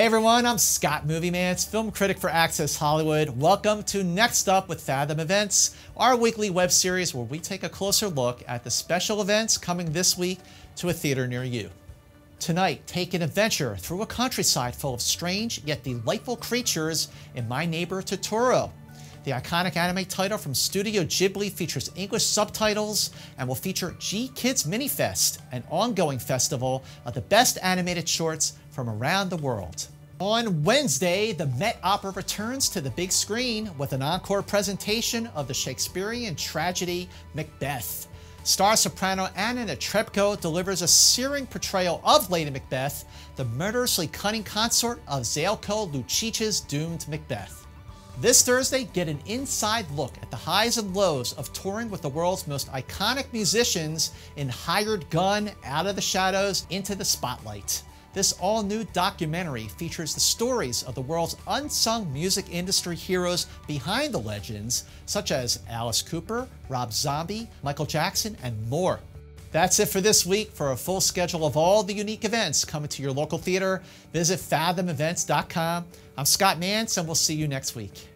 Hey everyone, I'm Scott Movie Mantz, film critic for Access Hollywood. Welcome to Next Up with Fathom Events, our weekly web series where we take a closer look at the special events coming this week to a theater near you. Tonight, take an adventure through a countryside full of strange yet delightful creatures in My Neighbor Totoro. The iconic anime title from Studio Ghibli features English subtitles and will feature GKIDS Mini Fest, an ongoing festival of the best animated shorts from around the world. On Wednesday, the Met Opera returns to the big screen with an encore presentation of the Shakespearean tragedy Macbeth. Star soprano Anna Netrebko delivers a searing portrayal of Lady Macbeth, the murderously cunning consort of Zeljko Lučic's doomed Macbeth. This Thursday, get an inside look at the highs and lows of touring with the world's most iconic musicians in Hired Gun Out of the Shadows into the Spotlight. This all new documentary features the stories of the world's unsung music industry heroes behind the legends, such as Alice Cooper, Rob Zombie, Michael Jackson, and more. That's it for this week. For a full schedule of all the unique events coming to your local theater, visit fathomevents.com. I'm Scott Mantz, and we'll see you next week.